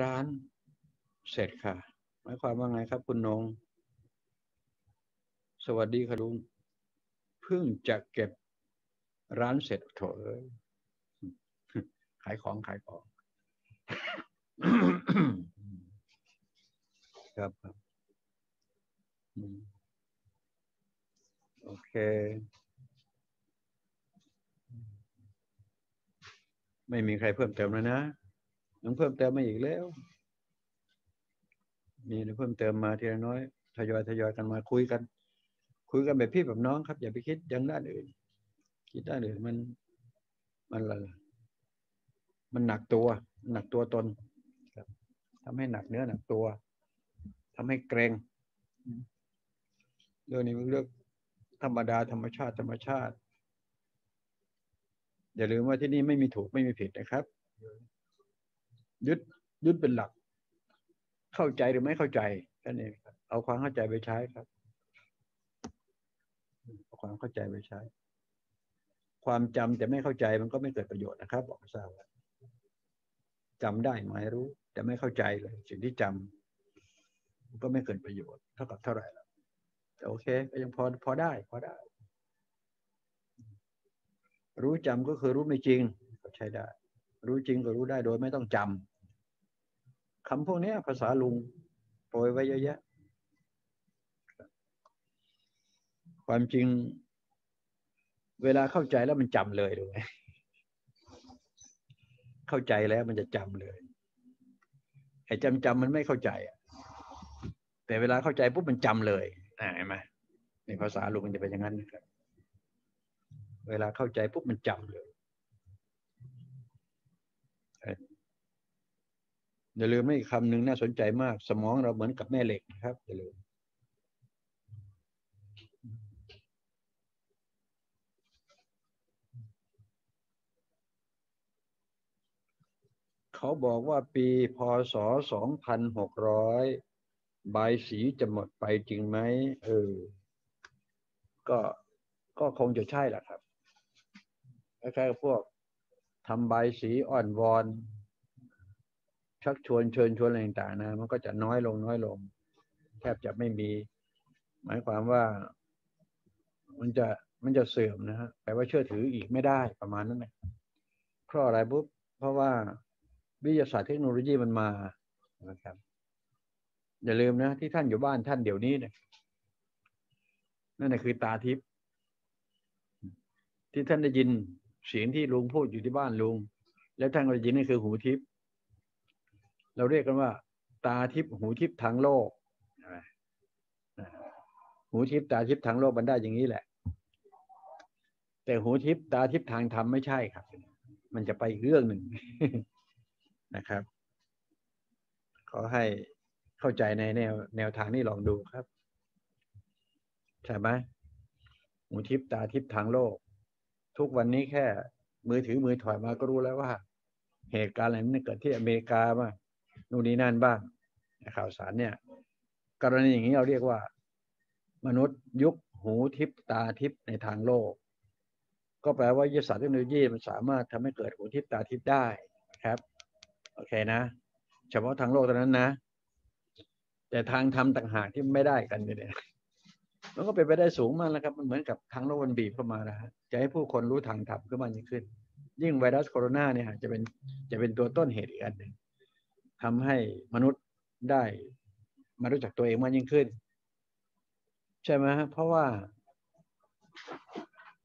ร้านเสร็จค่ะ หมายความว่าไงครับคุณนง สวัสดีค่ะลุงเพิ่งจะเก็บร้านเสร็จโถเอ้ยขายของขายของ ครับครับโอเค ไม่มีใครเพิ่มเติมแล้วนะ ยังเพิ่มเติมมาอีกแล้ว มีเพิ่มเติมมาทีละน้อยทยอยทยอยกันมาคุยกัน คุยกันแบบพี่แบบน้องครับ อย่าไปคิดอยังด้านอื่น คิดด้านอื่นมันมันอะไรมันหนักตัว หนักตัวตนครับทำให้หนักเนื้อหนักตัวทำให้เกรงเรื่องนี้เป็นเรื่องธรรมดาธรรมชาติธรรมชาติ อย่าลืมว่าที่นี่ไม่มีถูกไม่มีผิดนะครับ ยึดยึดเป็นหลัก เข้าใจหรือไม่เข้าใจแค่นี้เอาความเข้าใจไปใช้ครับเอาความเข้าใจไปใช้ ความจำแต่ไม่เข้าใจมันก็ไม่เกิดประโยชน์นะครับ บอกทราบว่าจำได้หมายรู้ แต่ไม่เข้าใจเลย สิ่งที่จำก็ไม่เกิดประโยชน์เท่ากับเท่าไหร่แล้วแต่โอเคก็ยังพอพอได้ พอได้ รู้จำก็คือรู้ไม่จริงก็ใช้ได้ รู้จริงก็รู้ได้โดยไม่ต้องจำ คำพวกนี้ภาษาลุงโปรยไว้เยอะแยะ ความจริง เวลาเข้าใจแล้วมันจำเลยด้วยเข้าใจแล้วมันจะจำเลยไอ้จำจำมันไม่เข้าใจแต่เวลาเข้าใจปุ๊บมันจำเลยเห็นไหมในภาษาลุงมันจะเป็นอย่างนั้นครับเวลาเข้าใจปุ๊บมันจำเลย อย่าลืมไม่คำหนึ่งน่าสนใจมาก สมองเราเหมือนกับแม่เหล็กนะครับอย่าลืมเขาบอกว่าปีพศสองพันหกร้อยใบสีจะหมดไปจริงไหมเออ ก็ก็คงจะใช่แหละครับคล้ายๆกับพวกทำใบสีอ่อนวอน ชักชวนเชิญชวนอะไรต่างๆนะ มันก็จะน้อยลงน้อยลง แทบจะไม่มี หมายความว่า มันจะมันจะเสื่อมนะฮะแปลว่าเชื่อถืออีกไม่ได้ประมาณนั้นเองเพราะอะไรปุ๊บเพราะว่าวิทยาศาสตร์เทคโนโลยีมันมานะครับ อย่าลืมนะ ที่ท่านอยู่บ้านท่านเดี๋ยวนี้เนี่ยนั่นแหละคือตาทิพย์ที่ท่านได้ยินเสียงที่ลุงพูดอยู่ที่บ้านลุง แล้วท่านก็ได้ยินนั่คือหูทิพย์ เราเรียกกันว่า ตาทิพย์หูทิพย์ทางโลกหูทิพย์ตาทิพย์ทางโลกมันได้อย่างนี้แหละ แต่หูทิพย์ตาทิพย์ทางธรรมไม่ใช่ครับ มันจะไปอีกเรื่องหนึ่งนะครับ ขอให้เข้าใจในแนวแนวทางนี้ลองดูครับใช่ไหมหูทิพตาทิพทางโลก ทุกวันนี้แค่มือถือมือถอยมาก็รู้แล้วว่า เหตุการณ์อะไรนี้เกิดที่อเมริกาบ้า นู่นนี่นั่นบ้างข่าวสารเนี่ย กรณีอย่างนี้เราเรียกว่า มนุษย์ยุคหูทิพตาทิพในทางโลก ก็แปลว่าวิทยาศาสตร์เทคโนโลยีมันสามารถทำให้เกิดหูทิพตาทิพได้ครับโอเคนะเฉพาะทางโลกเท่านั้นนะ แต่ทางธรรมต่างหากที่ไม่ได้กันเนี่ยมันก็เป็นไปได้สูงมากแล้วครับ มันเหมือนกับทางโลกมันบีบเข้ามาแล้วจะให้ผู้คนรู้ทางธรรมขึ้นมายิ่งขึ้น ยิ่งไวรัสโคโรนาเนี่ยจะเป็นจะเป็นตัวต้นเหตุอีกอันหนึ่ง ทำให้มนุษย์ได้มารู้จักตัวเองมากยิ่งขึ้น ใช่ไหมฮะเพราะว่า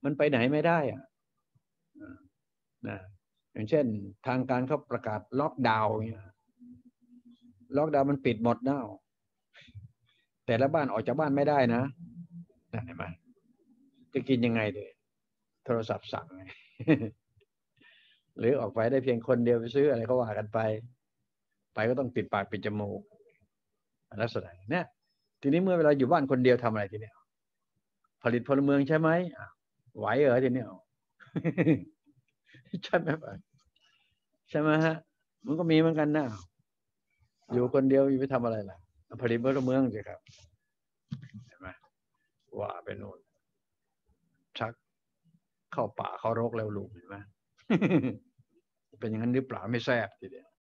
มันไปไหนไม่ได้อะนะอย่างเช่น ทางการเขาประกาศล็อกดาวน์เนี่ยล็อกดาวน์มันปิดหมดเน่าแต่ละบ้านออกจากบ้านไม่ได้นะนั่นเห็นไหมจะกินยังไงเลยโทรศัพท์สั่งหรือออกไปได้เพียงคนเดียวไปซื้ออะไรก็ว่ากันไป ไปก็ต้องปิดปากปิดจมูกลักษณะเนี่ย ทีนี้เมื่อเวลาอยู่บ้านคนเดียวทำอะไรทีเนี้ยผลิตพลเมืองใช่ไหมไหวเหรอทีเนี้ยใช่ไหมใช่ไหมฮะ มันก็มีเหมือนกันนะอยู่คนเดียวอยู่ไปทำอะไรล่ะ ผลิตพลเมืองสิครับเห็นไหมว่าไปโน่นชักเข้าป่าเข้ารกแล้วลุงเห็นไหมเป็นอย่างนั้นหรือเปล่าไม่แซ่บทีเดียว